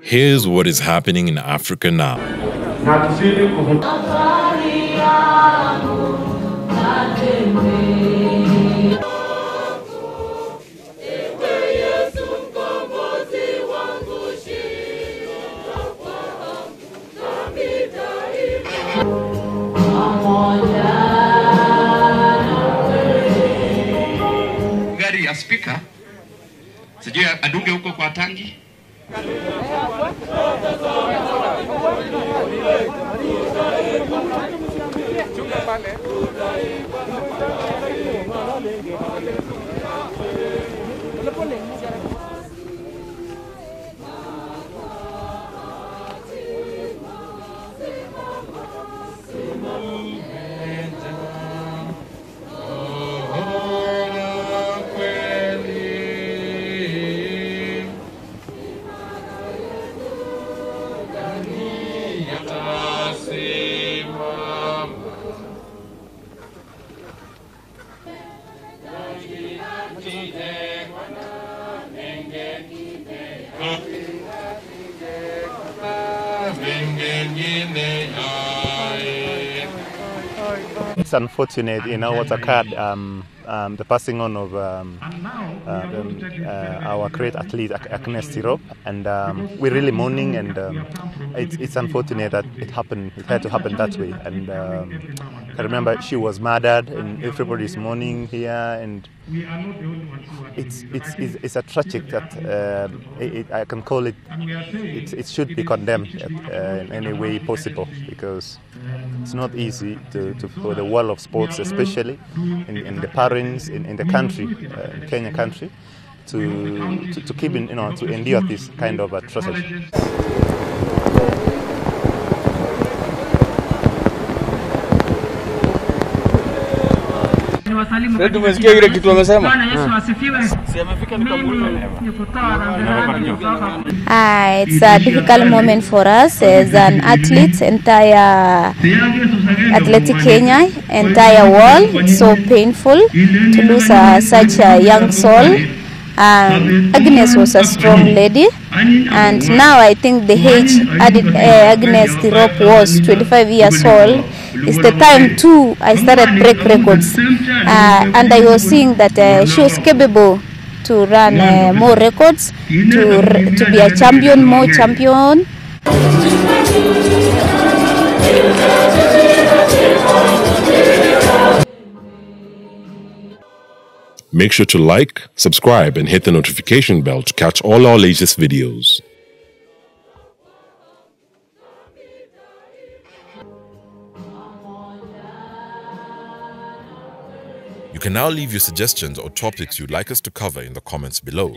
Here's what is happening in Africa now. gari ya spika sijui adunge huko kwa tangi chúng ta ban lễ. It's unfortunate, you know, what occurred, um, um, the passing on of um, uh, um, uh, our great athlete Ag- Agnes Tirop, and um, we're really mourning, and um, it's, it's unfortunate that it happened. It had to happen that way, and I remember she was murdered, and everybody's mourning here, and it's it's it's, it's a tragic that uh, it, I can call it. It, it should be condemned uh, in any way possible because it's not easy to, to for the world of sports, especially in, in the parents in, in the country, uh, Kenya country, to, to to keep in, you know to endure this kind of atrocity. Sasa tumesikia ile kitu amesema. Ah, it's a difficult moment for us as an athlete, entire athletic Kenya, entire world. It's so painful to lose uh, such a young soul. Um, Agnes was a strong lady, and now I think the age added, uh, Agnes Tirop was 25 years old. It's the time too I started break records, uh, and I was seeing that uh, she was capable to run uh, more records, to to be a champion, more champion. Make sure to like, subscribe, and hit the notification bell to catch all our latest videos. You can now leave your suggestions or topics you'd like us to cover in the comments below.